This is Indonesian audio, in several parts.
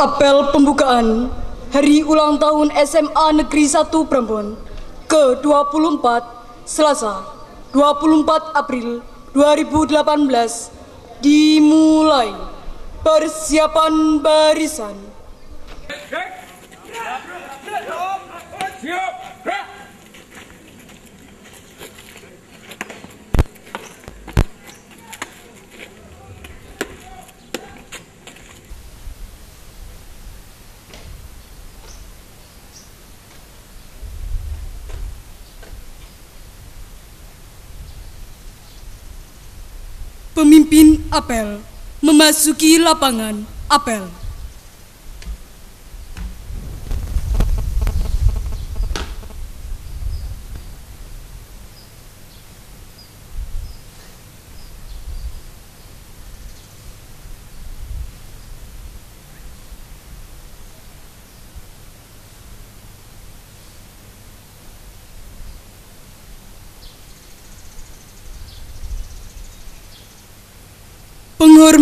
Apel pembukaan Hari Ulang Tahun SMA Negeri 1 Prambon ke-24 Selasa 24 April 2018 dimulai persiapan barisan. Pemimpin apel memasuki lapangan apel.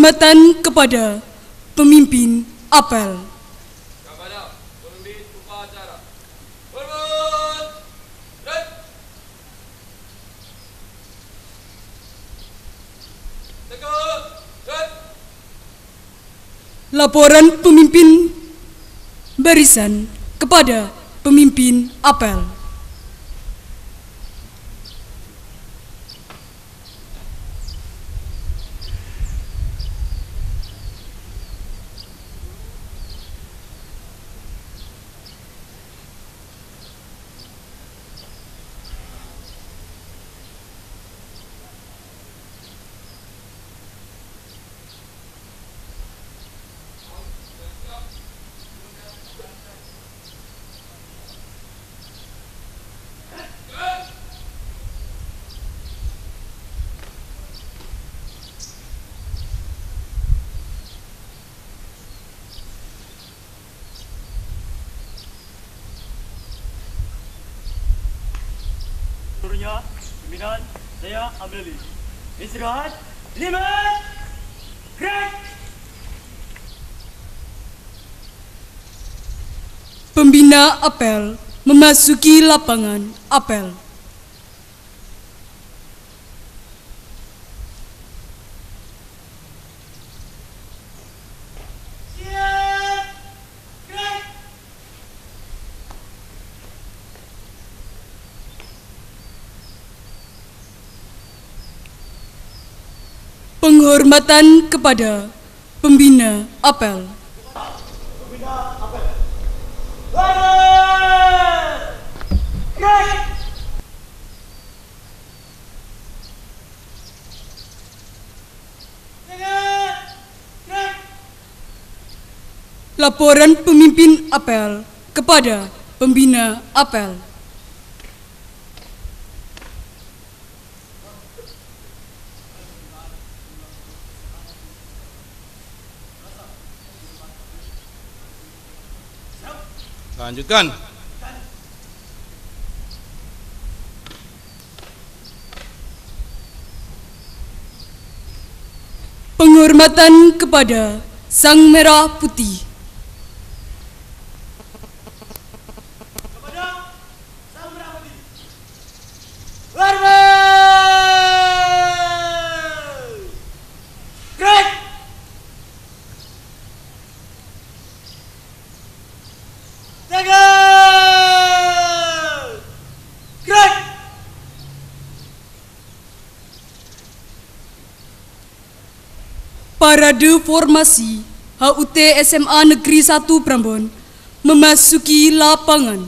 Penghormatan kepada pemimpin apel. Laporan pemimpin barisan kepada pemimpin apel. Ambil alih. Istirahat, lima, gerak! Pembina apel memasuki lapangan apel. Siap, gerak! Penghormatan kepada pembina apel. Tegak! Gerak! Laporan pemimpin apel kepada pembina apel. Lanjutkan. Penghormatan kepada Sang Merah Putih. Kepada Sang Merah Putih. Hormat! Gerak! Tegak! Gerak! Parade formasi HUT SMA Negeri 1 Prambon memasuki lapangan.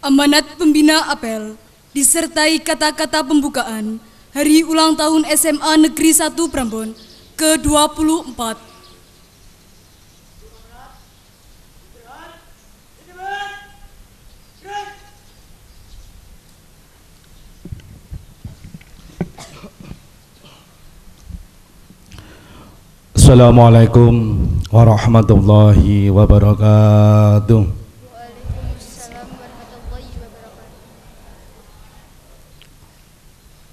Amanat Pembina Apel disertai kata-kata pembukaan Hari Ulang Tahun SMA Negeri 1 Prambon ke-24. Assalamualaikum warahmatullahi wabarakatuh. Waalaikumsalam warahmatullahi wabarakatuh.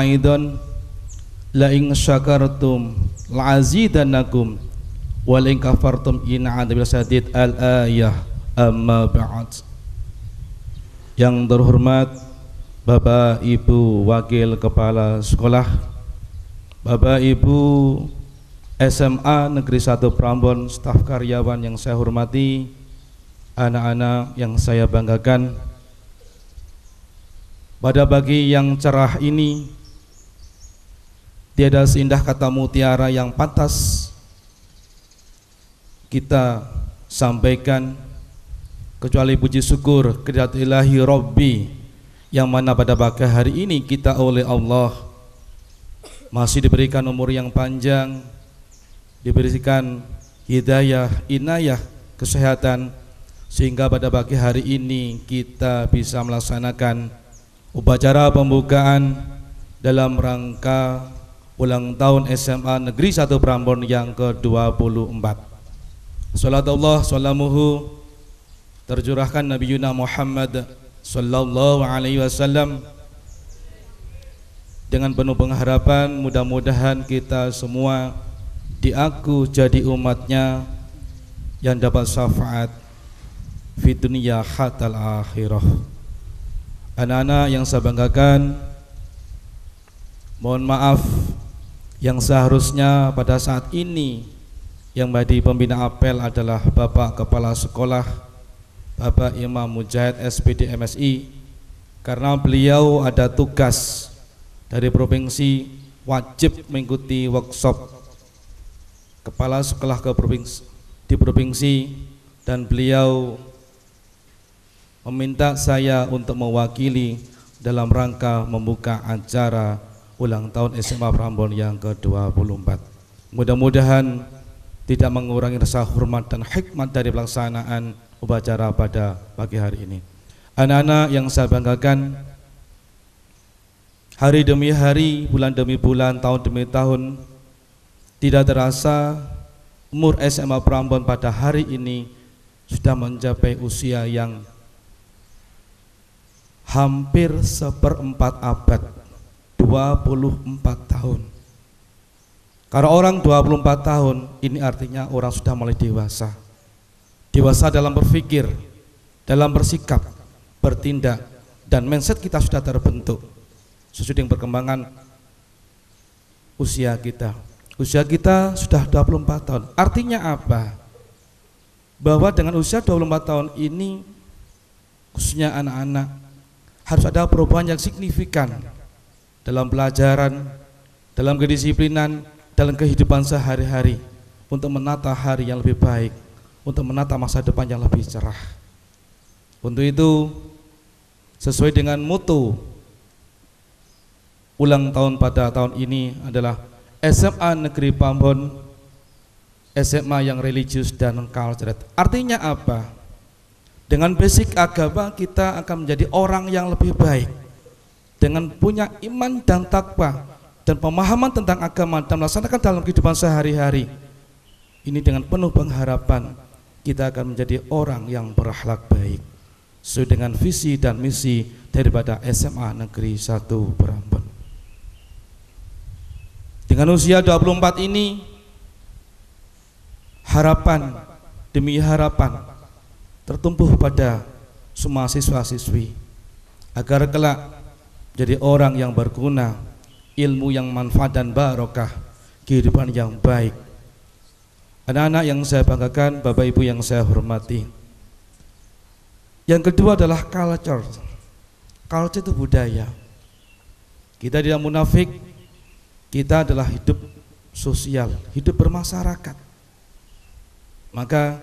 aidan la in syakartum la azidannakum wa la in kafartum in adabil sadid al ayah amma ba'd. Yang terhormat Bapak Ibu Wakil Kepala Sekolah Bapak Ibu SMA Negeri 1 Prambon staf karyawan yang saya hormati anak-anak yang saya banggakan. Pada pagi yang cerah ini tiada seindah kata mutiara yang pantas kita sampaikan kecuali puji syukur kehadirat ilahi Robbi yang mana pada pagi hari ini kita oleh Allah masih diberikan umur yang panjang, diberikan hidayah, inayah, kesehatan sehingga pada pagi hari ini kita bisa melaksanakan upacara pembukaan dalam rangka ulang tahun SMA Negeri 1 Prambon yang ke-24. Salat Allah salamuhu tercurahkan Nabi Yuna Muhammad sallallahu alaihi wasallam dengan penuh pengharapan mudah-mudahan kita semua diaku jadi umatnya yang dapat syafaat fi dunia hatal akhirah. Anak-anak yang saya banggakan mohon maaf yang seharusnya pada saat ini yang menjadi pembina apel adalah Bapak Kepala Sekolah Bapak Imam Mujahid SPD MSI karena beliau ada tugas dari provinsi wajib mengikuti workshop kepala sekolah ke provinsi di provinsi dan beliau meminta saya untuk mewakili dalam rangka membuka acara ulang tahun SMA Prambon yang ke-24. Mudah-mudahan tidak mengurangi rasa hormat dan hikmat dari pelaksanaan upacara pada pagi hari ini. Anak-anak yang saya banggakan, hari demi hari, bulan demi bulan, tahun demi tahun, tidak terasa umur SMA Prambon pada hari ini sudah mencapai usia yang hampir seperempat abad, 24 tahun. Karena orang 24 tahun, ini artinya orang sudah mulai dewasa dewasa dalam berpikir, dalam bersikap, bertindak, dan mindset kita sudah terbentuk sesuai dengan perkembangan usia kita. Usia kita sudah 24 tahun. Artinya apa? Bahwa dengan usia 24 tahun ini khususnya anak-anak harus ada perubahan yang signifikan dalam pelajaran, dalam kedisiplinan, dalam kehidupan sehari-hari untuk menata hari yang lebih baik untuk menata masa depan yang lebih cerah. Untuk itu sesuai dengan mutu ulang tahun pada tahun ini adalah SMA Negeri Pambon SMA yang religius dan cultural. Artinya apa? Dengan basic agama kita akan menjadi orang yang lebih baik. Dengan punya iman dan takwa dan pemahaman tentang agama dan melaksanakan dalam kehidupan sehari-hari. Ini dengan penuh pengharapan kita akan menjadi orang yang berakhlak baik sesuai dengan visi dan misi daripada SMA Negeri 1 Prambon. Dengan usia 24 ini harapan demi harapan tertumbuh pada semua siswa-siswi agar kelak jadi orang yang berguna, ilmu yang manfaat dan barokah, kehidupan yang baik. Anak-anak yang saya banggakan, Bapak Ibu yang saya hormati. Yang kedua adalah culture. Culture itu budaya. Kita tidak munafik, kita adalah hidup sosial, hidup bermasyarakat. Maka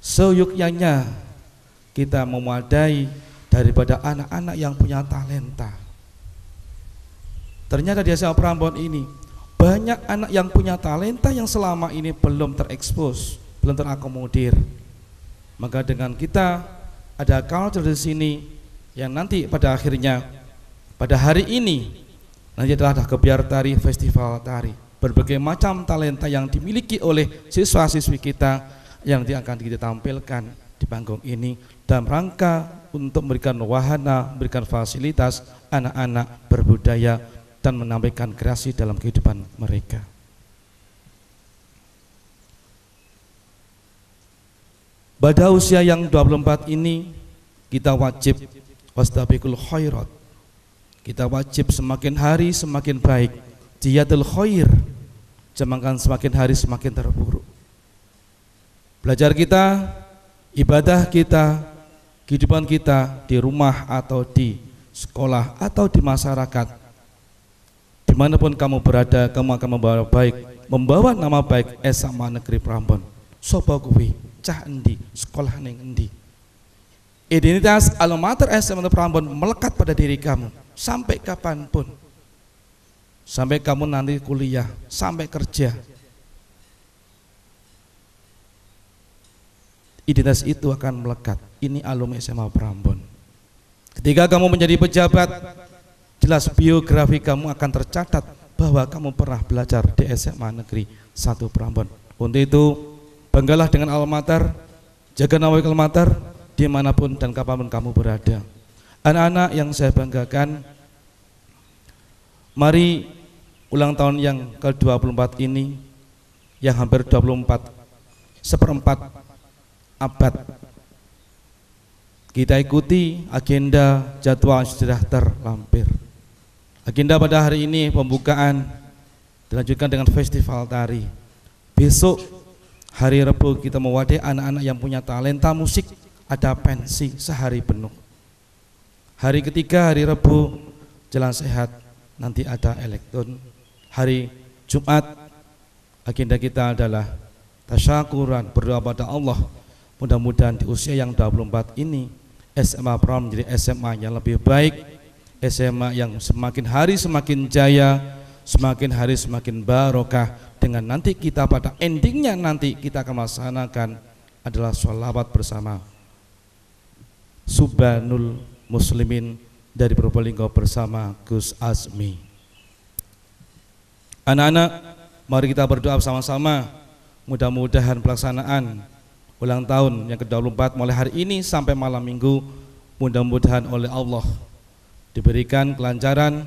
seyukyanya kita memadai daripada anak-anak yang punya talenta. Ternyata di SMA Prambon ini banyak anak yang punya talenta yang selama ini belum terekspos, belum terakomodir. Maka dengan kita ada culture di sini yang nanti pada akhirnya pada hari ini nanti adalah kebiar tari festival tari berbagai macam talenta yang dimiliki oleh siswa-siswi kita yang akan kita tampilkan di panggung ini dalam rangka untuk memberikan wahana, memberikan fasilitas anak-anak berbudaya dan menampilkan kreasi dalam kehidupan mereka. Pada usia yang 24 ini kita wajib wastabikul khairat. Kita wajib semakin hari semakin baik. Jiyadul khair. Jangan semakin hari semakin terburuk. Belajar kita, ibadah kita, kehidupan kita di rumah atau di sekolah atau di masyarakat. Di mana pun kamu berada kamu akan membawa baik membawa nama baik SMA Negeri Prambon. Sopo kuwi? Cah endi? Sekolah ning endi? Identitas alma mater SMA Negeri Prambon melekat pada diri kamu. Sampai kapan pun? Sampai kamu nanti kuliah sampai kerja identitas itu akan melekat. Ini alumni SMA Prambon. Ketika kamu menjadi pejabat, jelas biografi kamu akan tercatat bahwa kamu pernah belajar di SMA Negeri 1 Prambon. Untuk itu, banggalah dengan alma mater, jaga nama alma mater di mana pun dan kapan pun kamu berada. Anak-anak yang saya banggakan, mari ulang tahun yang ke-24 ini, yang hampir 24 seperempat abad. Kita ikuti agenda jadwal sudah terlampir. Agenda pada hari ini pembukaan dilanjutkan dengan festival tari. Besok hari Rabu kita mewadai anak-anak yang punya talenta musik ada pensi sehari penuh. Hari ketiga hari Rabu jalan sehat nanti ada elektron. Hari Jumat agenda kita adalah tasyakuran berdoa pada Allah Mudah-mudahan di usia yang 24 ini SMA Pram menjadi SMA yang lebih baik, SMA yang semakin hari semakin jaya, semakin hari semakin barokah dengan nanti kita pada endingnya nanti kita akan melaksanakan adalah sholawat bersama Subhanul Muslimin dari Probolinggo bersama Gus Azmi. Anak-anak, mari kita berdoa bersama-sama. Mudah-mudahan pelaksanaan ulang tahun yang ke-24 mulai hari ini sampai malam minggu mudah-mudahan oleh Allah diberikan kelancaran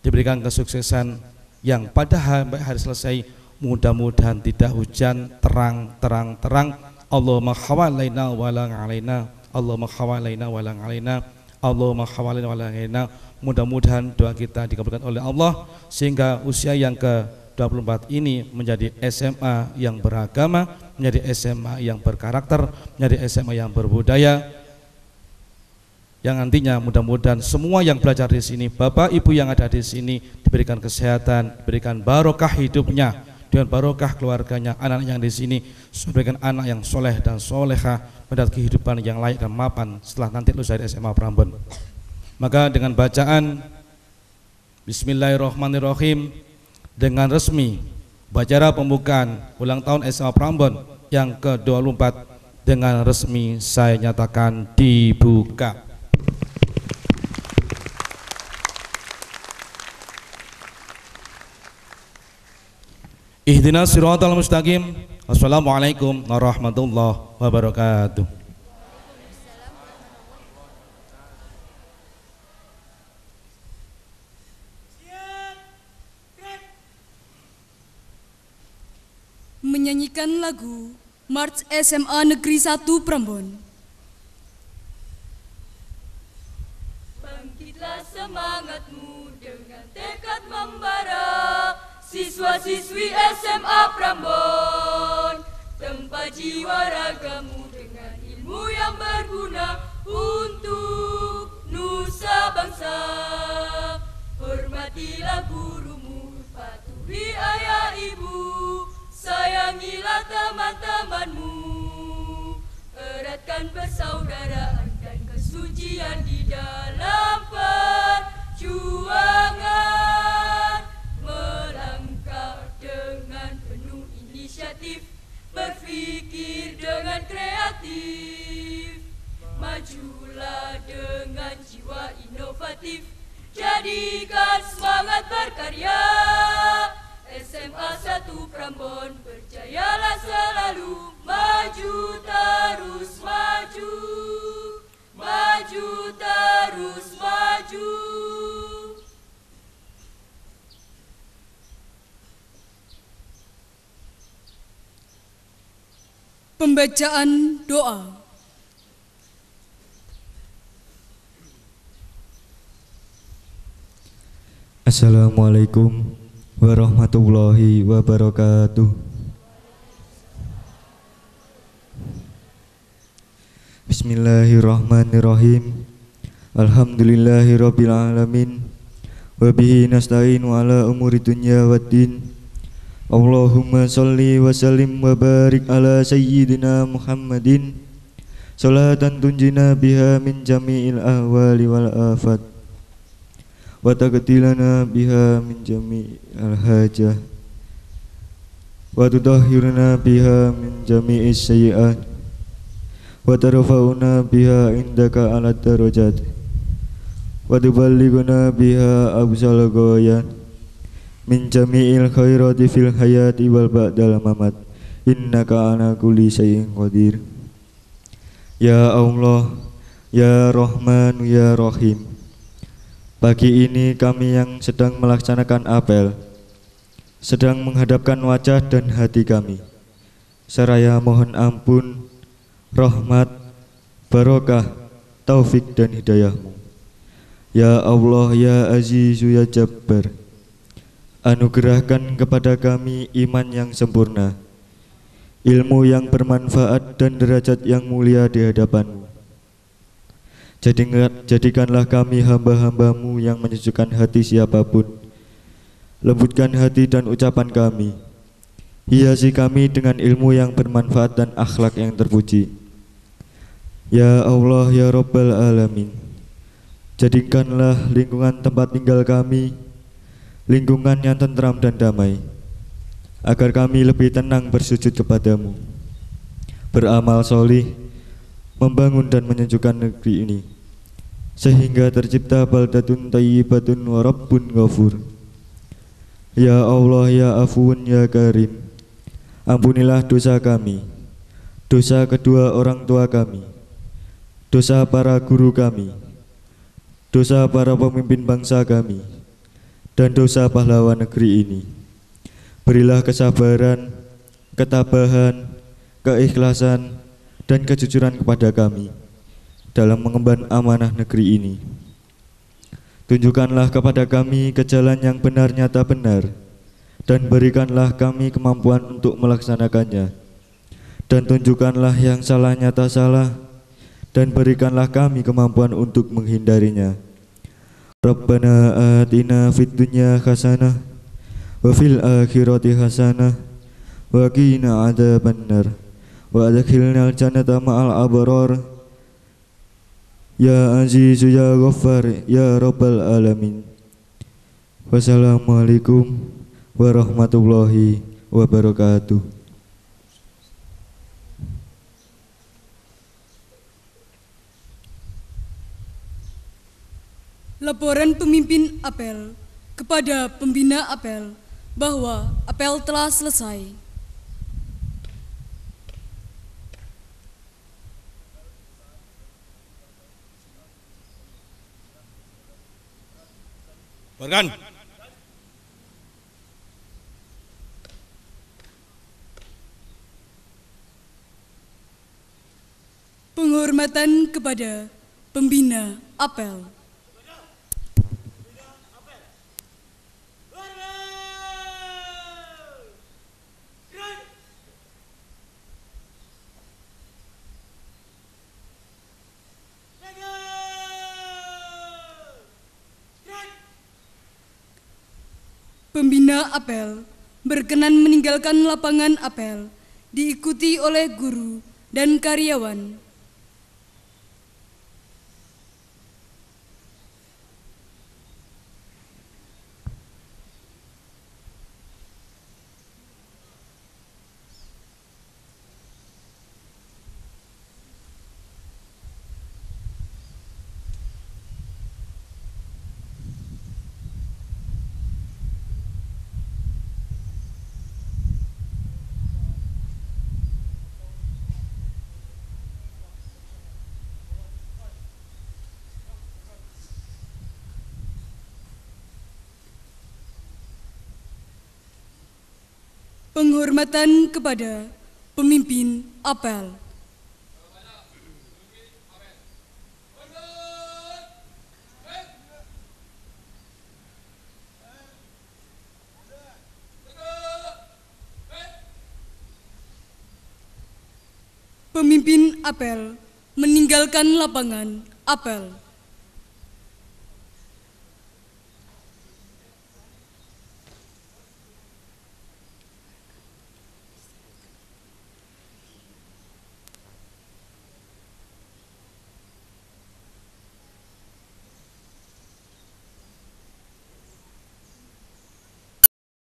diberikan kesuksesan yang pada hari, hari selesai mudah-mudahan tidak hujan terang terang terang. Allahumma khawalaina walang alaina Allahumma khawalaina walang alaina Allahumma khawalaina walang alaina. Mudah-mudahan doa kita dikabulkan oleh Allah sehingga usia yang ke 24 ini menjadi SMA yang beragama, menjadi SMA yang berkarakter, menjadi SMA yang berbudaya. Yang nantinya mudah-mudahan semua yang belajar di sini, Bapak Ibu yang ada di sini diberikan kesehatan, diberikan barokah hidupnya, dengan barokah keluarganya, anak yang di sini diberikan anak yang soleh dan soleha, mendapat kehidupan yang layak dan mapan setelah nanti lulus dari SMA Prambon. Maka dengan bacaan Bismillahirrahmanirrahim dengan resmi Bacara pembukaan ulang tahun SMA Prambon yang ke-24 dengan resmi saya nyatakan dibuka. Ihdinas siratal mustaqim. Assalamualaikum warahmatullahi wabarakatuh. Menyanyikan lagu March SMA Negeri 1 Prambon. Bangkitlah semangatmu dengan tekad membara Siswa-siswi SMA Prambon. Tempat jiwa ragamu dengan ilmu yang berguna Untuk nusa bangsa. Hormatilah gurumu, patuhi ayah ibu Sayangilah teman-temanmu. Eratkan persaudaraan dan kesucian di dalam perjuangan. Melangkah dengan penuh inisiatif Berfikir dengan kreatif. Majulah dengan jiwa inovatif Jadikan semangat berkarya SMA 1 Prambon Berjayalah selalu Maju terus maju. Maju terus maju. Pembacaan doa. Assalamualaikum warahmatullahi wabarakatuh. Bismillahirrahmanirrahim. Alhamdulillahirabbil alamin. Wa bihi nasta'inu ala umuri dunya waddin. Allahumma salli wa sallim wa barik ala sayyidina Muhammadin. Salatan tunjina biha min jami'il ahwali wal afat wa taqtilana biha min jami'il hajah wa tudahhirna biha min jami'is sayyi'at wa tarfa'una biha indaka ala darajat wa tuballighuna biha absal ghayat. Min jami'il khairati fil hayati wal ba'dal mamat. Innaka ala kulli syai'in qadir. Ya Allah ya Rahman ya Rahim Pagi ini kami yang sedang melaksanakan apel sedang menghadapkan wajah dan hati kami. Seraya mohon ampun, rahmat, barokah, taufik dan hidayahmu. Ya Allah, ya Azizu, ya Jabbar, anugerahkan kepada kami iman yang sempurna, ilmu yang bermanfaat dan derajat yang mulia di hadapanmu. Jadikanlah kami hamba-hambamu yang menyejukkan hati siapa pun. Lembutkan hati dan ucapan kami. Hiasi kami dengan ilmu yang bermanfaat dan akhlak yang terpuji. Ya Allah ya Rabbal Alamin. Jadikanlah lingkungan tempat tinggal kami Lingkungan yang tentram dan damai Agar kami lebih tenang bersujud kepadamu. Beramal solih Membangun dan menyejukkan negeri ini sehingga tercipta baldatun tayyibatun wa rabbun ghafur. Ya Allah ya afuun ya karim. Ampunilah dosa kami. Dosa kedua orang tua kami. Dosa para guru kami. Dosa para pemimpin bangsa kami. Dan dosa pahlawan negeri ini. Berilah kesabaran Ketabahan Keikhlasan Dan kejujuran kepada kami dalam mengemban amanah negeri ini. Tunjukkanlah kepada kami ke jalan yang benar nyata benar dan berikanlah kami kemampuan untuk melaksanakannya. Dan tunjukkanlah yang salah nyata salah dan berikanlah kami kemampuan untuk menghindarinya. Rabbana atina fid dunya hasanah wa fil akhirati hasanah wa qina adzabannar wa adkhilna al-jannata ma'al abrar Ya Aziz Ya Ghaffar Ya Rabbal Alamin Wassalamualaikum warahmatullahi wabarakatuh Laporan pemimpin apel kepada pembina apel bahwa apel telah selesai. Keluarkan. Penghormatan kepada pembina apel. Pembina apel berkenan meninggalkan lapangan apel, diikuti oleh guru dan karyawan. Penghormatan kepada pemimpin apel. Pemimpin apel meninggalkan lapangan apel.